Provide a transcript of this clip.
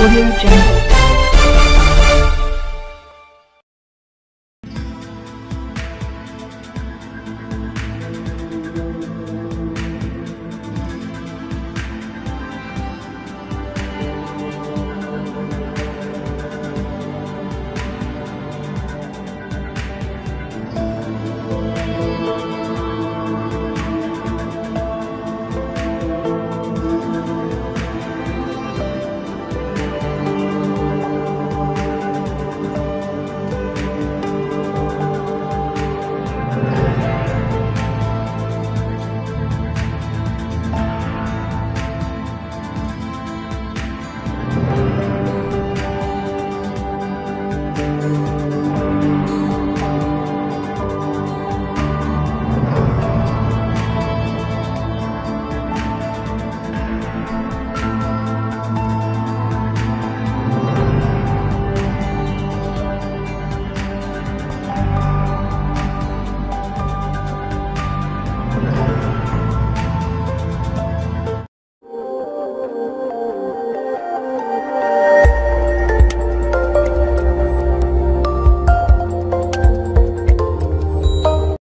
Audio Jungle.